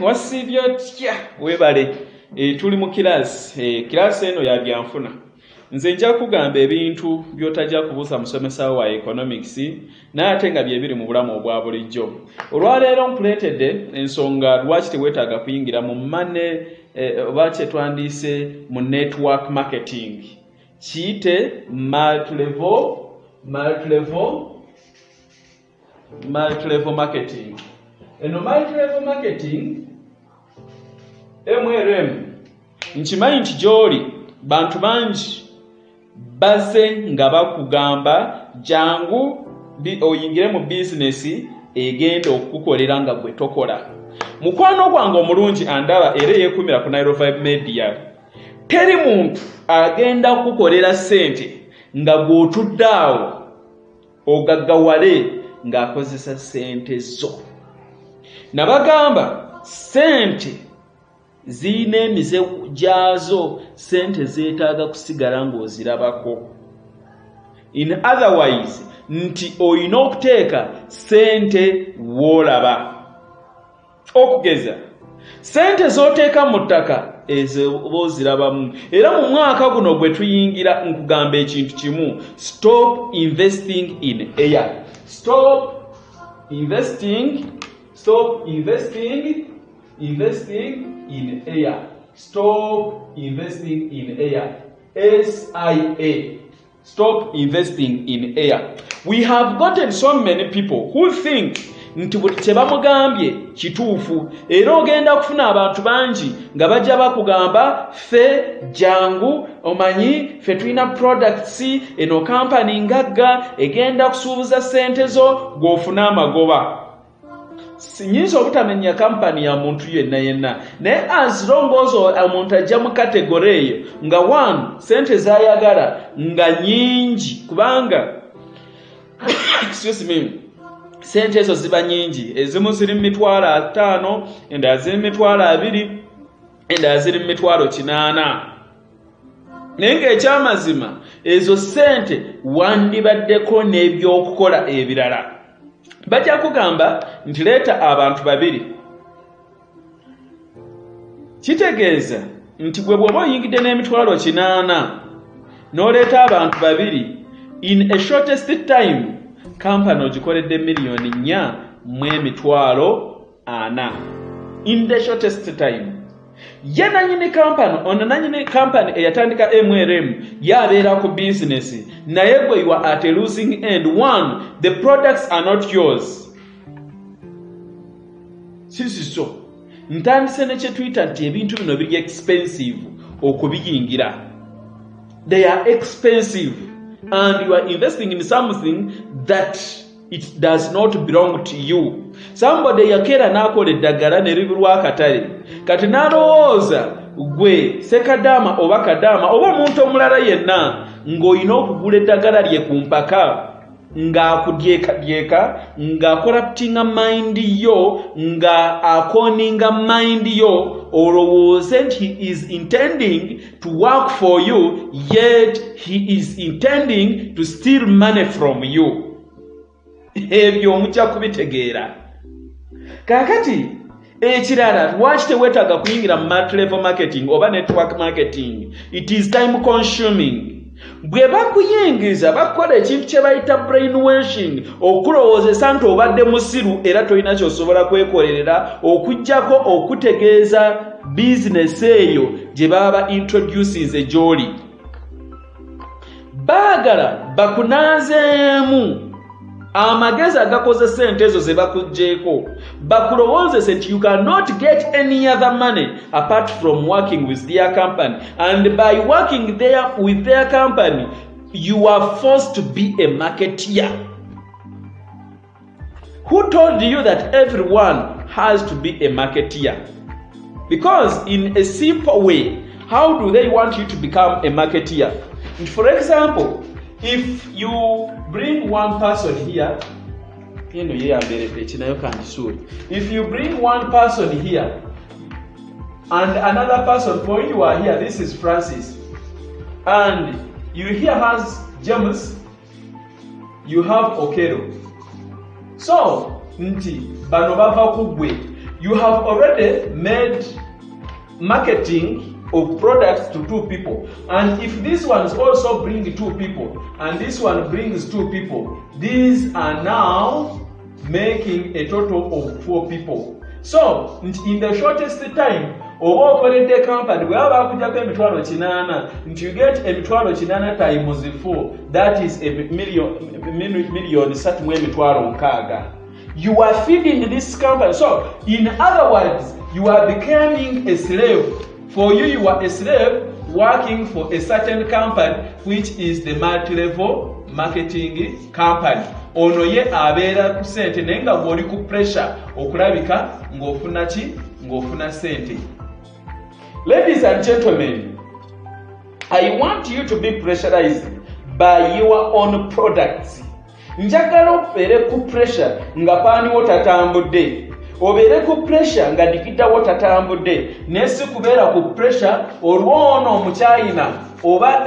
wasiibye otya weebale. Eh, tuli mu kiraasi eh, kiraasi eno ya byanfuna. Nze nja kugamba ebintu by'otajja kubuusa musomesa wa economics naye ate nga bye biri mu bulamu obwa bulijjo. Olwaleero nkuleetedde ensonga lwaki teweetaaga kuyingira mu mane eh, oba kyetwandiise mu network marketing. Kiyite multilevel multilevel multilevel marketing eno multilevel marketing mrm nkimanyi nti gy'oli bantu bangi bazze nga bakugamba jangu oyingire mu bizinesi egenda okukukolera nga gwe tokola. Mukwano gwange omulungi andaba era eyeekumira ku nairovi media. Teri muntu agenda kukukolera ssente nga gw'otudde awo ogaggawale ng'akozesa ssente zo nabagamba ssente ziyina emize gyazo ssente zeetaaga kusigala ng'ozirabako. In otherwise nti olina okuteeka ssente w'olaba. Okugeza ssente z'oteeka mu ttaka ezo oba ozirabamu era mu mwaka guno gwe tuyingira nkugamba ekintu kimu. Stop investing in air. Stop investing stop investing investing in air stop investing in air sia stop investing in air we have gotten so many people who think nti buli kye bamugambye kituufu era ogenda kufuna abantu bangi nga bajja bakugamba ffe jangu omanyi ffe tulina products eno kampani ngagga egenda kusuubuza ssente zo gw'ofune amagoba sinyinza obutamenya kampani ya muntu yenna yenna. Naye as omuntu ajja mu kategore eyo nga one sente zayagala nga nyingi kubanga excuse me sente ezo ziba nyingi ezimu ziri mu mitwalo ataano endala ziri mu mitwalo abiri endala ziri mu mitwalo kinaana. Naye ng'ekyamazima ezo sente wandibaddeko n'ebyokukola ebirala bajja kugamba nti leeta abantu babiri. Kitegeeza nti gwe bw'oba oyingidde n'emitwalo kinaana n'oleeta abantu babiri in a shortest time kampani ogikoledde miliyoni nnya mu emitwalo ana. In the shortest time ye nanyini kampani ono nanyini kampani eyatandika mrm yabeera ku bizinesi naye gwe you are at a losing end. One the products are not yours. Sisiso ntandise ne kyetuyita nti ebintu bino biri expensive okubiyingira. They are expensive. And you are investing in something that it does not belong to you somebody yakeera n'akola eddagala ne libulwa akatale kati n'alowooza gwe sekadaama oba kadaama oba omuntu omulala yenna ng'olina okugula eddagala lye ku mpaka ng'akudyekadyeka ng'akoraptinga mayindi yo nga akoninga mayindi yo olowooze nti he is intending to work for you yet he is intending to steal money from you. Ebyo omujja kubitegeera kaakati ekirala lwaki teweetaaga kuyingira mu multilevel marketing oba network marketing. It is time consuming. Bwe bakuyingiza bakukola ekintu kye bayita brainwashing okulowoozesa nti obadde musiru era tolina kyosobola kwekolerera okugjako okutegeeza bizinesi eyo gye baba ba introducinze gy'oli baagala bakunaazeemu amagezi agakoze sente ezo ze bakugjeeko bakulowoozese nti you cannot get any other money apart from working with their company. And by working there with their company you are forced to be a marketeer. Who told you that everyone has to be a marketeer? Because in a simple way how do they want you to become a marketeer? For example if you bring one person here if you bring one person here and another person for you are here this is francis. And you here has james you have okero so nti bano bava you have already made marketing of products to two people. And if these ones also bring two people and this one brings two people these are now making a total of four people. So in the shortest time oba okoledde kampani bwe baba bakujjako emitwalo kinaana nti you get emitwalo kinaana times four that is miliyoni satu mu emitwalo nkaaga. You are feeding this company. So in other words you are becoming a slave For you, you are a slave working for a certain company, which is the multi-level marketing company. ono ye abeera ku sente naye nga gweoli ku pressure okulabika ng'ofuna ki? Ng'ofuna sente. Ladies and gentlemen i want you to be pressurized by your own products. Njagala obeere ku pressure nga paaniwo tatambudde obeere ku puresure nga digitawo tatambudde. Naye si kubeera ku puresure olwono omukyayina oba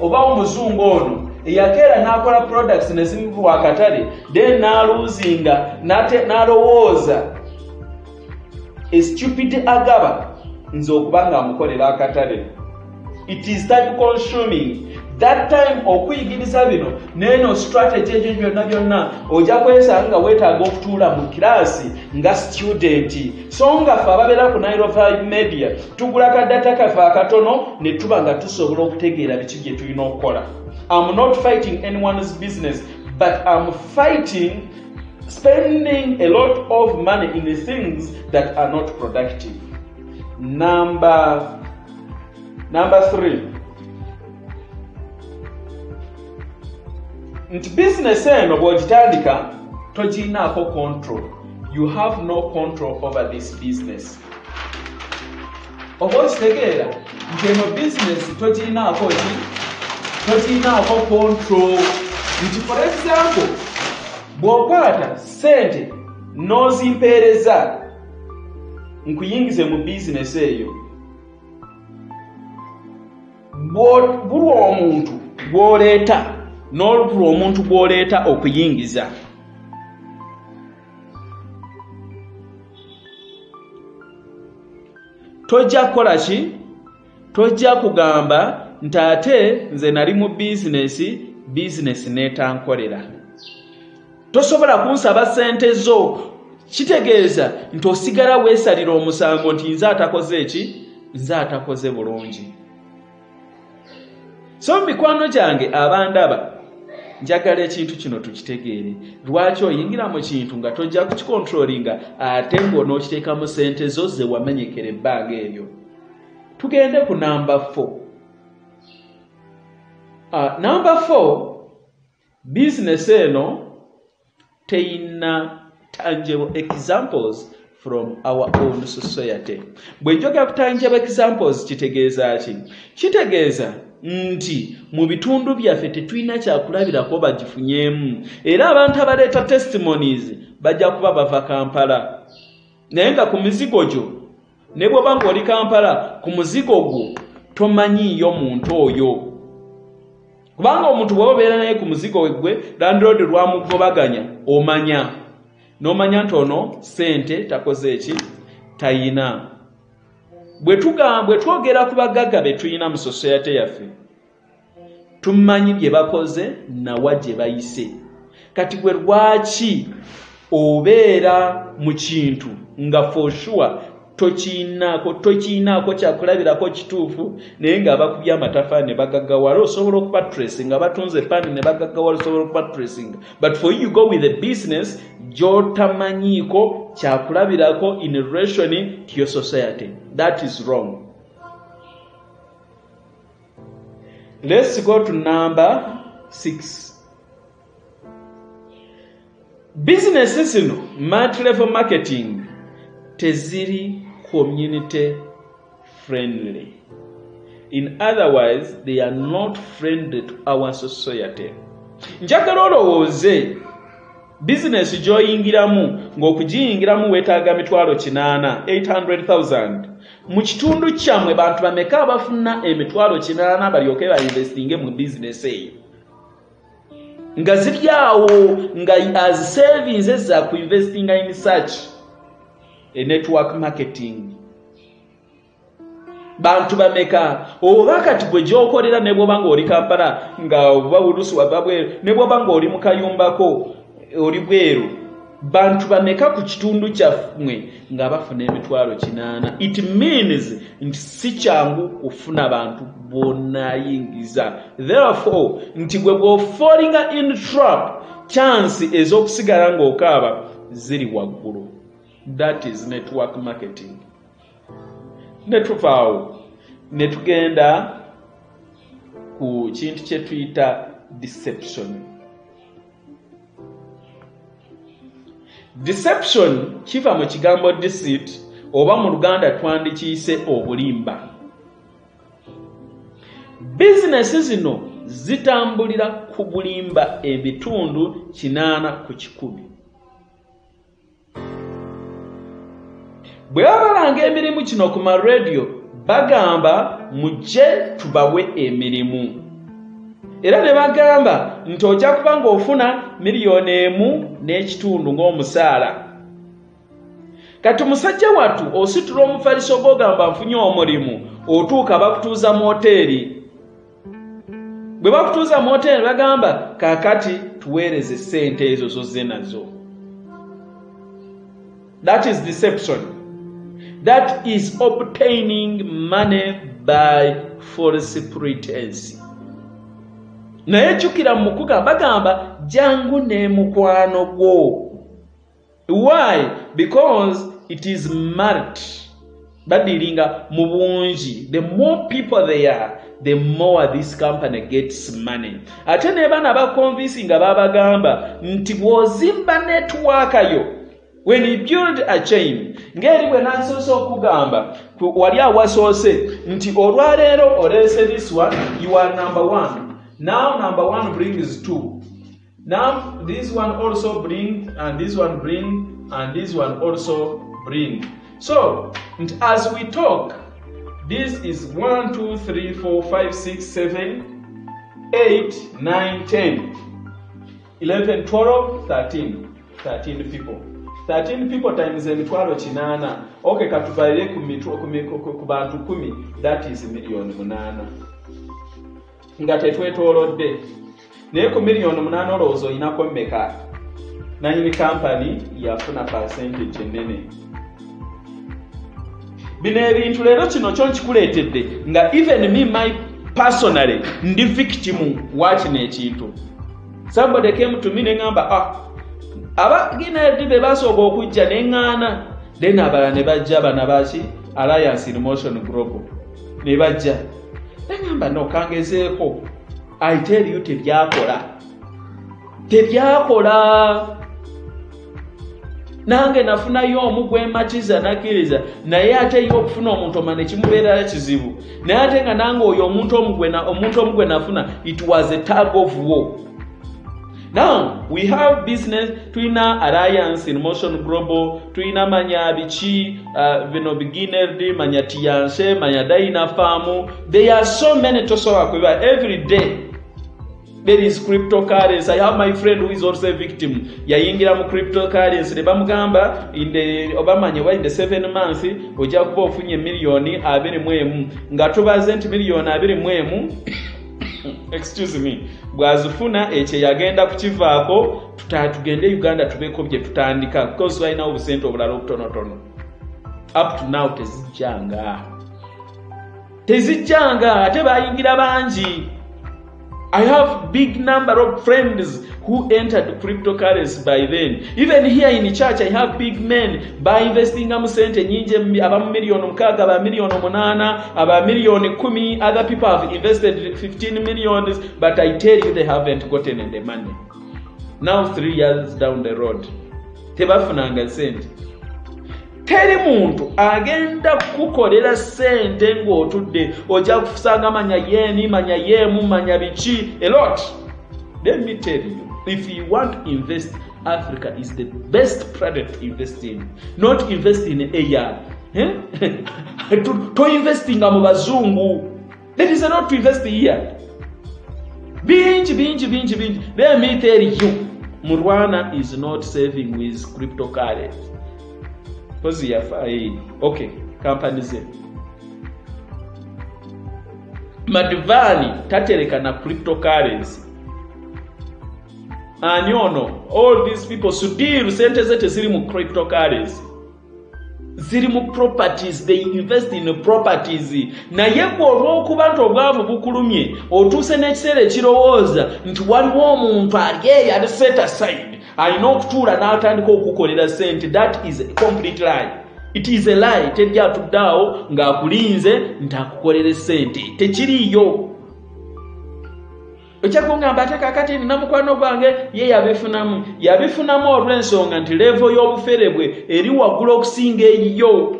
oba omuzungu ono eyakeera n'akola products nezimubwa akatale then n'aluuzinga n'alowooza. Estupid agaba nze okuba nga amukolera akatale. It is time consuming that time okuyigiriza bino neeno strategy egyo byonna byonna ojja kwesanga nga weetaaga okutuula mu kiraasi nga studenti so nga ffe ababeera ku nairovi media tugula kaddata kaffe akatono ne tuba nga tusobola okutegeera biki bye tulina okukola. Am not fighting anyone's business but am fighting spending a lot of money in things that are not productive. Number number three nti bizinesi eno bw'ogitandika toginaako control. You have no control over this business. Oba okitegeera nti eno bizinesi toginaako ki? Toginaako control. Nti for example bw'okwata sente n'ozimpeereza nkuyingize mu bizinesi eyo. Bulwa omuntu gw'oleeta n'olutula omuntu gw'oleeta okuyingiza. Tojja kukola ki? Tojja kugamba nti ate nze nali mu bizinesi bizinesi neetankolera tosobola kunsaba sente zo. Kitegeeza nti osigala weesalira omusango nti nze atakoze eki? Nze atakoze bulungi. So mu mikwano gyange abandaba njagala ekintu kino tukitegeere lwaki oyingira mu kintu nga tojja kukikontrolinga ate ng'onookiteekamu sente zo ze wamenyekera ebbanga eryo tugende ku namba fo uh, namba fo bizinesi eno teyina tangible examples from our own society. Bwe njogera ku tangible examples kitegeeza ki? Kitegeeza nti mu bitundu byaffe tetulina kyakulabirako bagifunyemu era abantu abaleeta testimonies bajja kuba bava kampala. Naye nga ku mizigo gyo ne bwoba ngaoli kampala ku muzigo gwo tomanyiiyo muntu oyo. Kubanga omuntu bwaba obeera naye ku muzigo wegwe landroad lwamugobaganya omanya. N'omanya nti ono sente takoze eki tayina. Bwe twogera ku bagagga be tulina mu sosayate yaffe tumanyi bye bakoze nawa gye bayise. Kati gwe lwaki obeera mu kintu nga foshua tokiinaako tokiinaako kyakulabirako kituufu naye ngaabakubya amatafaani ne bagaggawala osobola okuba tracing nga batunze pani ne bagaggawala osobola okuba tracing but for you go with a business gyotamanyiiko kyakulabirako in relation to your society. That is wrong let's go to number six bizinesi zino multilevel marketing teziri community friendly. In other words, they are not friendly to our society. njagala olowooze bizinesi gy'oyingiramu ng'okugiyingiramu weetaaga mitwalo kinaana 800,000 mu kitundu kyammwe bantu bameka abafuna emitwalo kinaana balyoke bainvestinge mu bizinesi eyo? Nga ziri awo nga as savings eza ku investinga in search enetwork marketing. Bantu bameka oba kati gwe gyokolera ne bwoba ngaoli kampala nga oba bulusi wava bweru ne bwoba ngaoli mu kayumbako oli bweru. Bantu bameka ku kitundu kyammwe nga bafuna emitwalo kinaana. It means nti si kyangu kufuna bantu bonayingiza therefore nti gwe bwofallinga in trap chance ez'okusigala ng'okaaba ziri waggulu. That is network marketing. Ne tuvaawo ne tugenda ku kintu kye tuyita deception deception kiva mu kigambo deceit oba mu luganda twandikiyise obulimba. Bizinesi zino zitambulira ku bulimba ebitundu kinaana ku kikumi. Bwe babalanga emirimu kino ku marediyo bagamba mujje tubawe emirimu era ne bagamba nti ojja kuba ng'ofuna miliyoni emu n'ekitundu ng'omusaala. Kati musajja wattu ositula omufaliso gw'ogamba nfunye omulimu otuuka bakutuuza mu hoteeri bwe bakutuuza mu hoteeri bagamba kaakati tuweereze ssente ezo zozze nazo. That is deception. That is obtaining money by false pretense naye jjukira mu mukuga bagamba jangu ne mukwano gwo. Why? Because it is mart badiringa mu bungi. The more people they are the more this company gets money. Ate ne bana bakonvinsi nga babagamba nti bw'ozimba netiwaakayo when you build a chain ng'eri bwe nasoose okugamba wali awasoose nti olwaleero oleese this one you are number one now number one brings two. Now this one also bring and this one bring and this one also bring. So as we talk this is 1 2 3 4 5 6 7 8 9 10 11 12 13 13 people. 13 people times emitwalo kinana okay katuvalire ku bantu kumi. That is million munaana nga tetwetoolodde naye ku miliyoni munaana olowooza olinako mmeka? Nanyini kampani yafuna percentage enene bino ebintu leero kino kyo nkikuleetedde nga even me my personally ndi victimu wakino ekintu. Somebody came to me neŋŋamba ah abaginadi be basooka okujja neŋŋaana then abala ne bajja bana baki alliance in motion global ne bajja neŋŋamba nokangezeeko tell you tebyakola. Tebyakola. Nange nafunayo omu gwematiza nakkiriza naye ate ye okufuna omuntu omana ekimubeerera kizibu. Naye ate nga nange oyo omuntu omu gwe nafuna it was a tag of war now we have business tulina alliance in motion global tulina manya biki uh, bino beginerd manya tiyanse manya daina farm. There are so many tosobola kubiba every day is cryptocurrency. I have my friend who is also a victim. Yayingira mu cryptocurrency. Ne bamugamba obamanye wa in the seven months ojja kuba ofunye miliyoni abiri mu emu. Nga tubaze nti miliyoni abiri mu emu excuse me bwazifuna ekyo yagenda kukivaako tugende uganda tubeeko bye tutandika because balinawo obusente obulala obutonotono up to now tezijjanga. Tezijjanga ate bayingira bangi. I have big number of friends who entered cryptocurrency by then. Even here in church, I have big men by investing mu sente nyingi aba miliyoni mukaaga aba miliyoni munana aba miliyoni kumi other people have invested 15 millions but I tell you they haven't gotten the money. Now three years down the road tebafunanga sente teri muntu agenda kukukolera sente ng'otudde ojja kusanga manya yeni manya yemu manya biki elot let me tell you if you want to invest africa is the best product to invest in. Not invest in air eh? toinvestinga mu bazungu that is not to invest here. Bingi bingi bingi bingi let me tell you murwana is not saving with cryptocurrency. Kozi yafaayo ok kampani ze madvani tatereka na cryptocurrency ani ono all these people sudiru sente ze teziri mu cryptocurrency. Ziri mu properties they invest in properties. Naye gwe olw'okuba nti obwavu bukulumye otuuse n'ekiseera ekirowooza nti waliwo omuntu ali eyo ali set aside alina okutuula n'atandika okukolera sente that is a complete lie. It is a lie. Teri atuddeawo ng'akulinze nti akukolere sente tekiriiyo ekyakungamba ate kakati nina mukwano gwange ye yabifunamu. Yabifunamu olw'ensonga nti levo y'obufere bwe eri waggulu okusinga eriyo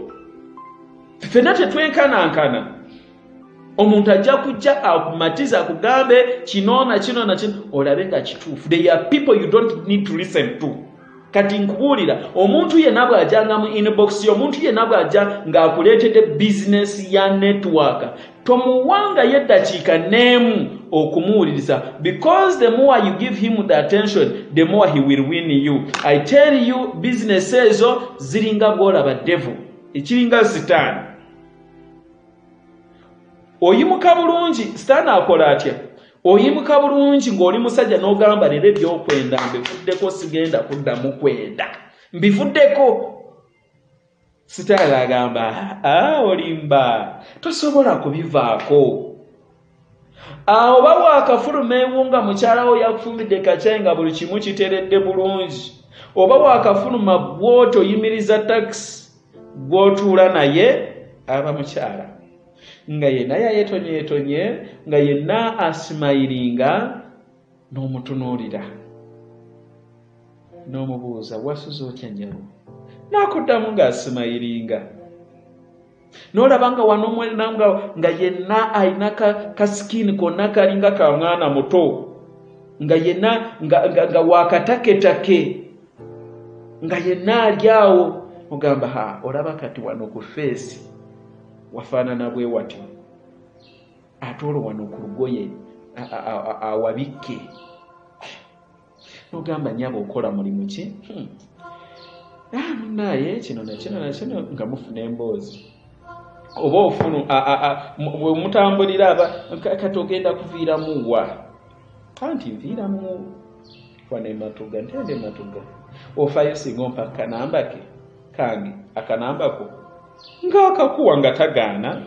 ffenna tetwenkanankana. Omuntu ajja kujja akumatiza akugambe kino na kino na kino. Olabe nga kituufu. They are people you don't need to listen to. Kati nkubuulira omuntu yenna bw'ajanga mu inbox omuntu yenna bw'ajja ng'akuleetedde bizinesi ya network tomuwangayo eddakiika n'emu okumuwuliriza. Because the more you give him the attention the more he will win you. I tell you bizinesi ezo ziringa gwolaba devil. Ekiringa sitaani. Oyimuka bulungi sitaani akola atya? Oyimuka bulungi ng'oli musajja n'ogamba leero ebyokwenda mbivuddeko sigenda kuddamu kwenda. Mbivuddeko. Sitaali agamba a olimba. Tosobola kubivaako awo ba waakafuluma ewunga mukyalawo yakufumidde kacyayi nga buli kimu kiteredde bulungi. Oba waakafuluma bwoti oyimiriza takisi gw'otuula naye aba mukyala. Nga yenna yayetonyetonye nga yenna asimayiringa n'omutunuulira. N'omubuuza wasuza otya nyalo n'akuddamu ng'asimayiringa n'olaba nga wanomwenanga nga yenna alina kasikini konna kalinga ka mwana muto. Nga yenna nga, wakataketake. Nga yenna ali awo. Ogamba ha olaba kati wano ku feesi wafaanana bwe watyo ate olwo wano ku lugoye awabikke. Nogamba nyaba okola mulimu ki? Hmm. munaye kino nakino nakino nga mufuna emboozi oba ofunu bwe mutambulira aba kati ogenda kuviiramu wa? Anti nviiramu wana ematuga ntende ematuga ofayo singa ompa akanamba ke kange akanambako ngaakakuwa nga tagaana.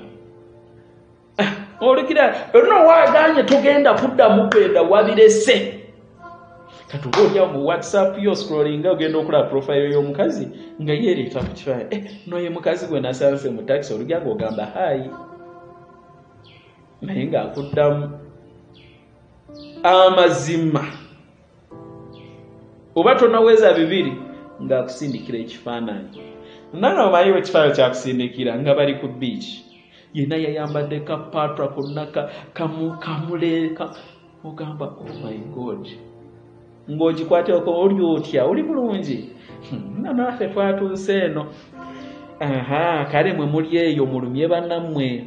Olukira olina waganye togenda kuddamu kwenda wabirese kati oba olyawo mu whatsapp yo scrollinga ogenda okulaba profile y'omukazi nga yeereeta ku kifaanyi eh, noye mukazi gwe nasanze mu takisi olugyaga ogamba haayi naye ng'akuddamu amazima. Oba tonaweza bibiri ng'akusindikira ekifaananyi. Nana omanyi ekifaananyi kyakusindikira nga bali ku biiki yenna yayambadde kapatra konna kamuleeka ogamba oh my god ng'ogikwateko oli otya? Oli bulungi? Hmm, nanaffe twatuuse eno. Aha kale mwe muli eyo mulumye bannammwe.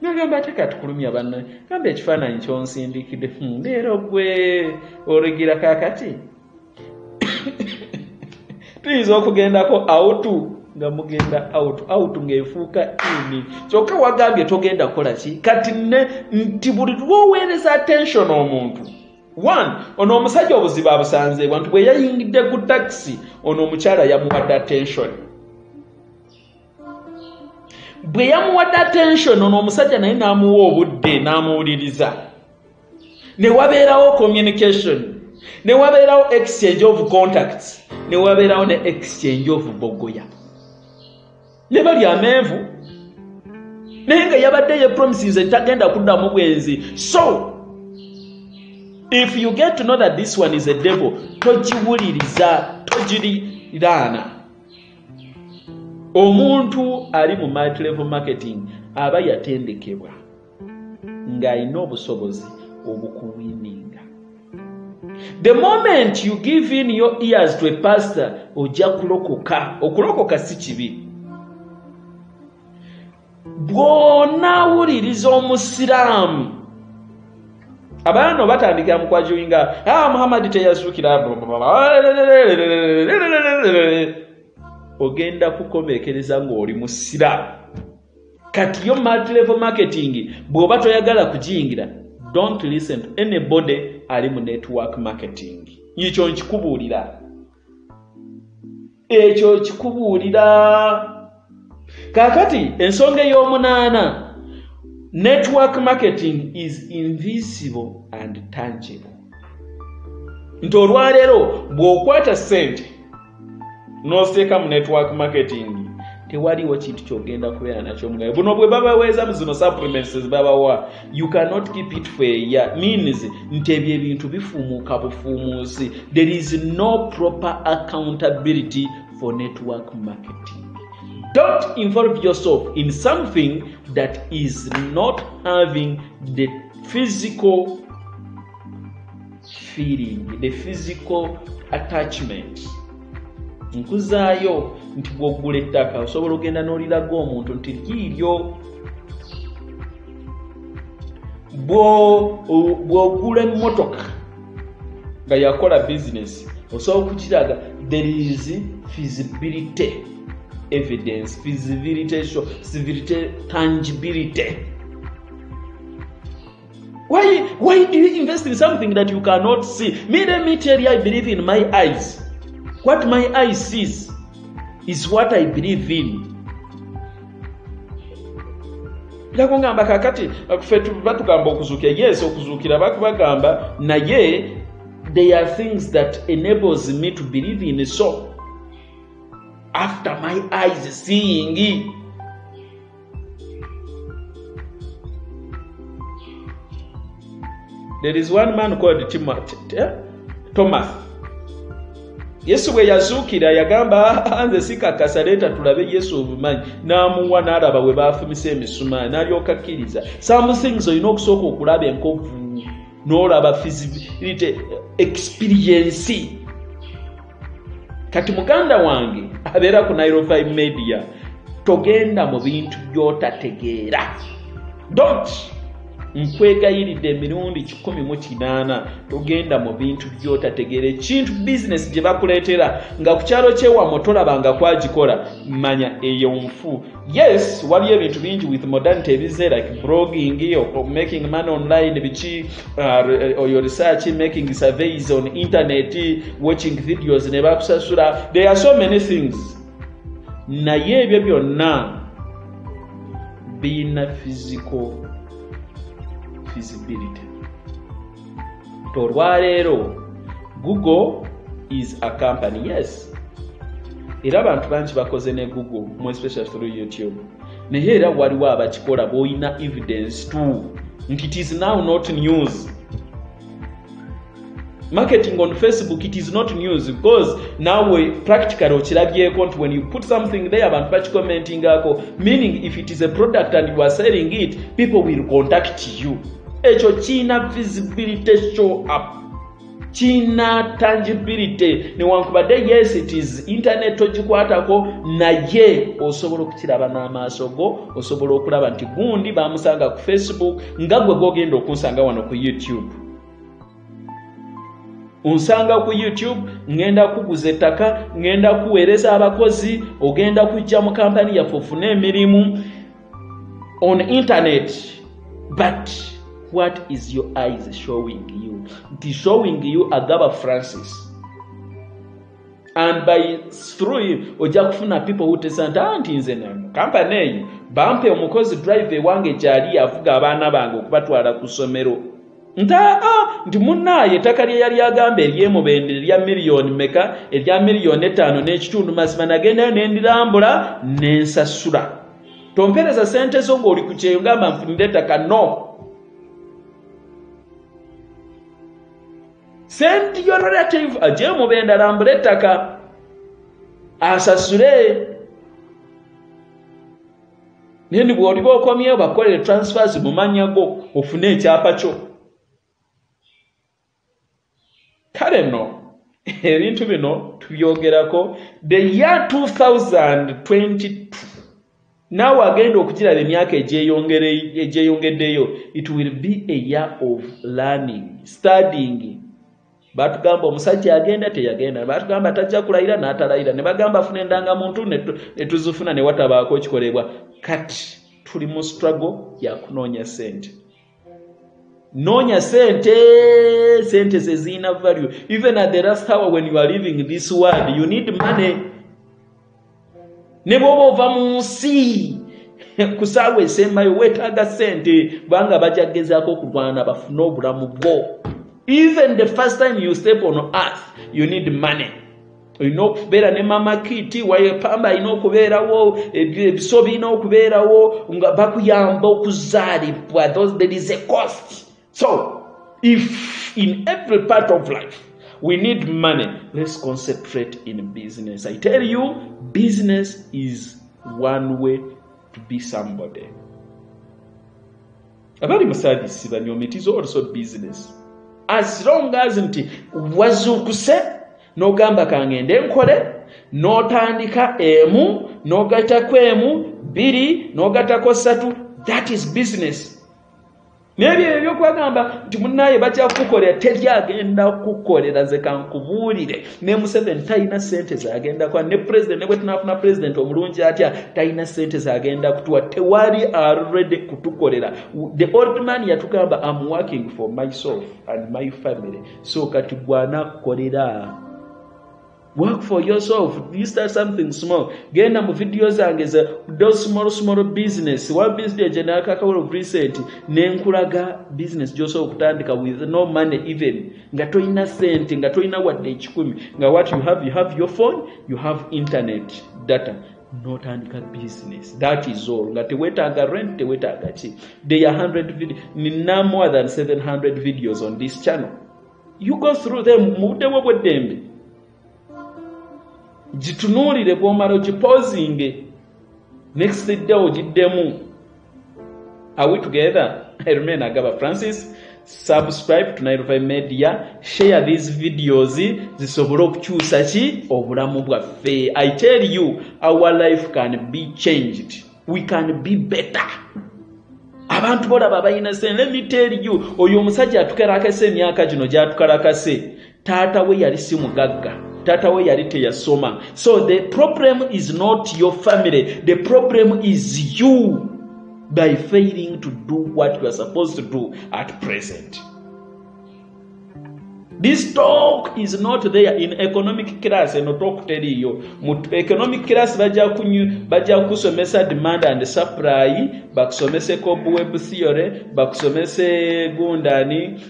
Nagamba ate katukulumya banna gamba ekifaananyi kyonsindikidde. Hmm, leero gwe olugira kakati tuyinza okugendako autu nga mugenda out out ng'efuuka ini. Kyokka wagambye togenda kukola ki? Kati ne nti buli lwoweereza attention omuntu one ono omusajja obuzibu abusanzeebwa nti bwe yayingidde ku takisi ono omukyala yamuwadde attention. Bwe yamuwadde attention ono omusajja naye n'amuwa obudde n'amuwuliriza. Ne wabeerawo communication ne wabeerawo exchange of contacts ne wabeerawo ne exchange of bogoya. Ne bali amenvu. Naye nga yabadde yepromisinze tagenda kuddamu bwenzi. So if you get to know that this one is a devil togiwuliriza togiriraana. Omuntu ali mu multilevel marketing aba yatendekebwa ng'alina obusobozi obukuwininga. The moment you give in your ears to a pastor ojja kulokoka. Okulokoka si kibi. Bw'onaawuliriza omusiraamu abaana batandikira mukwajuinga ah, muhammadi teyazuukira ogenda kukomekereza ng'oli musira kati yo multilevel marketing bw'oba toyagala kugiyingira don't listen to anybody ali mu network marketing ekyo nkikubuulira ekyo kikubuulira kaakati ensonga ey'omunaana network marketing is invisible and tangible. Nti olwaleero bw'okwata ssente n'ositeeka mu network marketing tewaliwo kintu kyogenda kubeera nakyo mugayo buno bwe babaweeza mu zino supplements zibabawa you cannot keep it for a year. Means nti ebyo ebintu bifuumuuka bufuumuusi. There is no proper accountability for network marketing don't involve yourself in something that is not having the physical feeling the physical attachment. Nkuzaayo nti bw'ogula ettaka osobola ogenda n'oliraga omuntu nti liiryo bw'ogula emmotoka nga yakola bizinesi osobola okukiraga there is feasibility evidence feasibility show civility tangibility. Why, why do you invest in something that you cannot see? Me let me tell you i believe in my eyes. What my eyes sees is what i believe in. Nakungamba kakati ffe batugamba okuzuukira yes okuzuukira bakubagamba naye there are things that enables me to believe in. So after my eyes seeing. There is one man called Timothy, thomas. Yesu bwe yazuukira yagamba nze sikakasa leeta tulabe yesu obumanyi. N'amuwa n'alaba bwe baafumisa emisumaani n'alyoka akkiriza. Some things olina okusooka okulaba enkovu n'olaba feasibility experience kati muganda wange abeera ku nairofi media togenda mu bintu by'otategeera. Dot nkwegayiridde emirundi kikumi mu kinaana togenda mu bintu by'otategeera ekintu bizinesi gye bakuleetera nga ku kyalo kyewamwe tolabanga kwagikola manya eyo nfu. Yes waliyo ebintu bingi with modernity ebize like blogging making money online biki uh, your research making surveys on internet watching videos ne bakusasula. There are so many things. Naye ebyo byonna birina physical feasibility. Tolwaleero google is a company yes. Era abantu bangi bakoze ne google mu especially through youtube. Naye era waliwo abakikola b'olina evidence to nti it is now not news. Marketing on facebook it is not news because nawe practically okirabyeko nti when you put something there abantu bakikomentingako meaning if it is a product and you are selling it people will contact you ekyo kiina visibility show up. Kiina tangibility. Newankubadde yes it is. Internet ogikwatako naye osobola okukiraba n'amaaso go osobola okulaba nti gundi bamusanga ku facebook nga gwe gogenda okunsanga wano ku youtube. Onsanga ku youtube ngenda kuguza ettaka ngenda kuweereza abakozi ogenda kujja mu kampani yaffe ofune emirimu on internet. But what is your eyes showing you? Nti showing you agaba francis. And by through ojja kufuna people who nti anti nze kampani eyo bampe omukozi drive ewange gyali avuga abaana bange okubatwala ku ssomero. Nti aa nti munnaaye ettaka lye yali agamba eryemubende erya miliyoni meka erya miliyoni etaano n'ekitundu mazima nagendayo nendirambula nensasula tompereza sente zo ng'oli ku kyeyo ngamba nfunire ettaka no senti yo relative agyemubenda alambula ettaka asasule. Naye ni bw'oliba okomyewo bakolere transfers mu mannya go ofune ekyapa kyo. Kale nno ebintu bino tubyogerako the year 2022 naawe agenda okukiraba emyaka egyeyongeddeyo it will be a year of learning studying batugamba omusajja agenda teyagenda batugamba tajja kulayira n'atalayira ne bagamba afuna endangamuntu netuzifuna ne watabaako kikolebwa kati tuli mu struggle yakunoonya sente noonya sente sente zezirina value. Even at the last hour when you are living this world you need money. Ne bwoba ova mu nsi ku saawa esembayo weetaaga sente kubanga bajja kugezaako okulwana bafune obulamu bwo even the first time you step on earth you need money. Olina okubeera ne mama kiti pamba alina okubeerawo ebiso birina okubeerawo nga bakuyamba okuzaalibwa there is a cost. So if in every part of life we need money let's concentrate in business. I tell you business is one way to be somebody. Abali mu service banyomi it is also business as long as nti wazuukuse n'ogamba kangende nkole n'otandika emu n'ogatako emu bbiri n'ogatako ssatu that is business n'ebyo ebyokwagamba nti munnaye bajja kukukolera teryagenda kukukolera nze kankubuulire. Ne museveni talina sente zagenda kwa ne president ne bwe tunafuna president omulungi atya talina sente zagenda kutuwa. Tewali already kutukolera. The old man yatugamba am working for myself and my family. So kati gwanakukolera work for yourself. You start something small. Genda mu video zange za those small small business. One business gye naaka couple of recent nenkulaga business gy'osobola okutandika with no money even. Nga tolina sente nga tolina wadde ekikumi nga what you have you have your phone you have internet data. Notandika business. That is all. Nga tewetaaga rent tewetaaga ki they are 100 video nina more than 700 videos on this channel. You go through them mu budde bwo bweddembe gitunuulire bwomala ogipozinge. Next day ogiddemu. Are we together? I remain agaba francis subscribe to nairobi media share these videos zisobole okukyusa ki? Obulamu bwaffe. I tell you our life can be changed. We can be better. Abantu bolaba balina sente. Let me tell you oyo omusajja atukarakase emyaka gino gyatukarakase taata we yali si mugagga taata we yali teyasoma. So the problem is not your family. The problem is you by failing to do what you are supposed to do at present. This talk is not there in economic class eno talk teriyo mu economic class bajja kusomesa demand and supply bakusomese cob web theory bakusomese gundani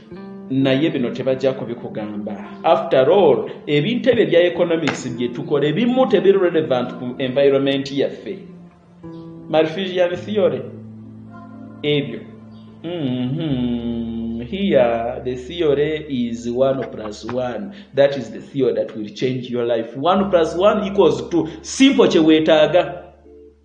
naye bino tebajja kubikugamba. After all ebintu ebyo ebya economics byetukola ebimu tebiri relevant ku environment yaffe. Malfusian theory? Ebyo. Mm -hmm. here the theory is one plus one. That is the theory that will change your life. 1 plus one equals two. Simple kyeweetaaga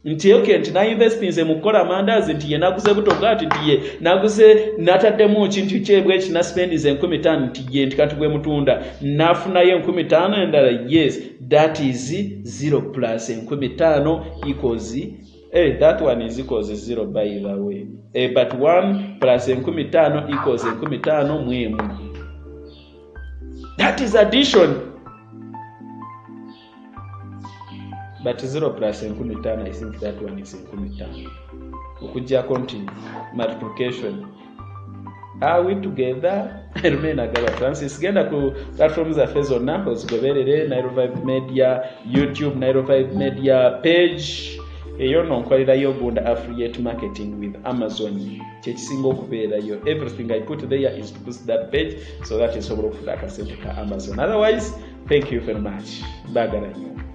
nti oke nti nainvestinze mu kukola mandaazi nti ye naguze butogaati nti ye naguze nataddemu kintu kyebwe eki naspendiza enkumi taano nti ye nti kati bwe mutunda nafunayo enkumi taano endala yes that is zero plus enkumi taano equals Hey, that one is equals zero by the way. Hey, but one plus enkumi tano equals enkumi tano mwemu. That is addition. But zero plus enkumi tano, I think that one is enkumi tano. Okujjako nti multiplication. Are we together? remain agaba francis genda ku platform zaffe zonna ozigoberere nairovibe media youtube nairovibe media page eyo nonkolerayo gunda affiliate marketing with amazon kyekisinga okubeerayo everything i put there is to boost that page so that esobola okufuna akasente ka amazon otherwise thank you very much bagala nyo